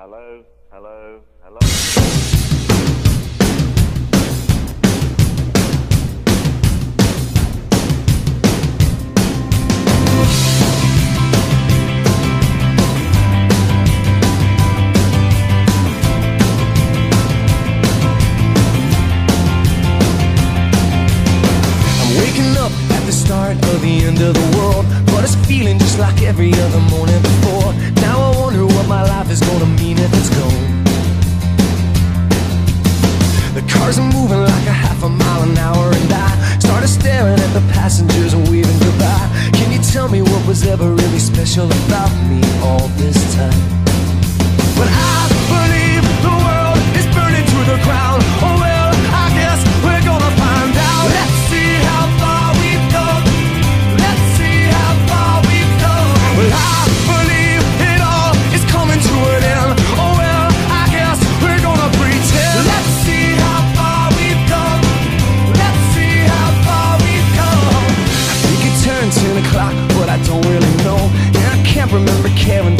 hello, hello, hello. the start of the end of the world But it's feeling just like every other morning before Now I wonder what my life is gonna was moving like a half a mile an hour And I started staring at the passengers and waving goodbye. Can you tell me what was ever really special about me all this remember caring